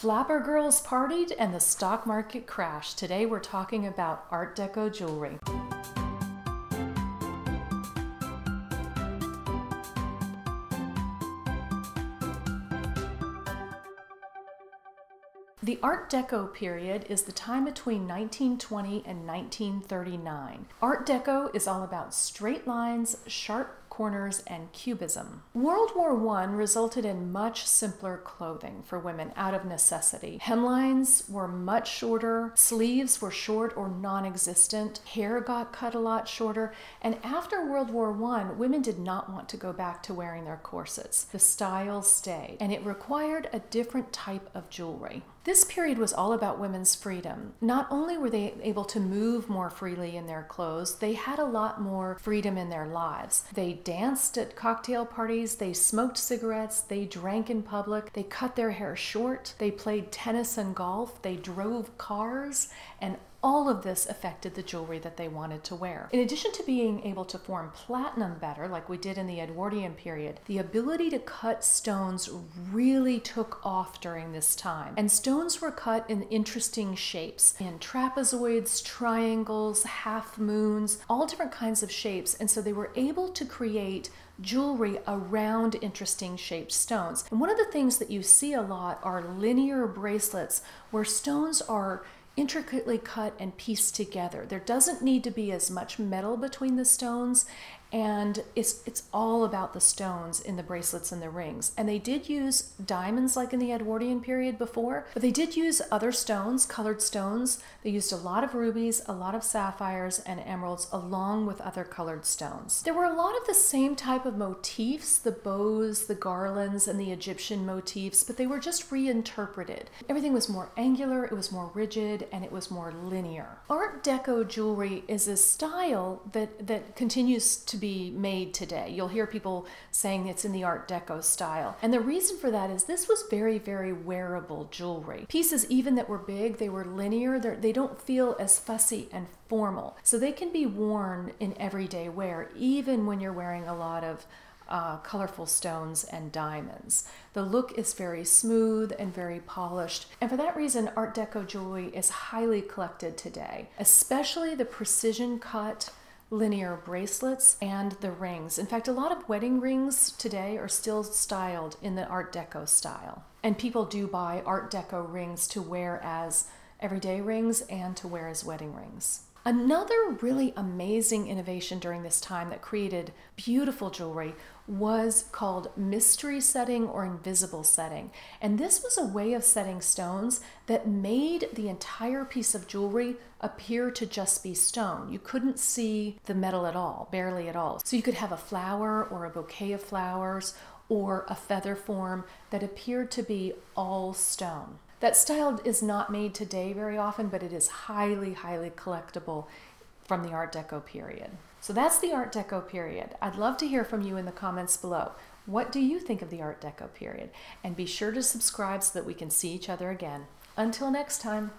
Flapper girls partied and the stock market crashed. Today we're talking about Art Deco jewelry. The Art Deco period is the time between 1920 and 1939. Art Deco is all about straight lines, sharp corners, and cubism. World War I resulted in much simpler clothing for women out of necessity. Hemlines were much shorter, sleeves were short or non existent, hair got cut a lot shorter, and after World War I, women did not want to go back to wearing their corsets. The style stayed, and it required a different type of jewelry. This period was all about women's freedom. Not only were they able to move more freely in their clothes, they had a lot more freedom in their lives. They danced at cocktail parties, they smoked cigarettes, they drank in public, they cut their hair short, they played tennis and golf, they drove cars, and all of this affected the jewelry that they wanted to wear. In addition to being able to form platinum better, like we did in the Edwardian period, the ability to cut stones really took off during this time. And stones were cut in interesting shapes in trapezoids, triangles, half moons, all different kinds of shapes. And so they were able to create jewelry around interesting shaped stones. And one of the things that you see a lot are linear bracelets where stones are intricately cut and pieced together. There doesn't need to be as much metal between the stones and it's it's all about the stones in the bracelets and the rings. And they did use diamonds like in the Edwardian period before, but they did use other stones, colored stones. They used a lot of rubies, a lot of sapphires and emeralds along with other colored stones. There were a lot of the same type of motifs, the bows, the garlands and the Egyptian motifs, but they were just reinterpreted. Everything was more angular, it was more rigid, and it was more linear. Art Deco jewelry is a style that that continues to be made today. You'll hear people saying it's in the Art Deco style. And the reason for that is this was very, very wearable jewelry. Pieces, even that were big, they were linear, They're, they do not feel as fussy and formal. So they can be worn in everyday wear, even when you're wearing a lot of uh, colorful stones and diamonds. The look is very smooth and very polished, and for that reason, Art Deco jewelry is highly collected today, especially the precision cut linear bracelets and the rings. In fact, a lot of wedding rings today are still styled in the Art Deco style. And people do buy Art Deco rings to wear as everyday rings and to wear as wedding rings. Another really amazing innovation during this time that created beautiful jewelry was called mystery setting or invisible setting. And this was a way of setting stones that made the entire piece of jewelry appear to just be stone. You couldn't see the metal at all, barely at all. So you could have a flower or a bouquet of flowers or a feather form that appeared to be all stone. That style is not made today very often, but it is highly, highly collectible from the Art Deco period. So that's the Art Deco period. I'd love to hear from you in the comments below. What do you think of the Art Deco period? And be sure to subscribe so that we can see each other again. Until next time.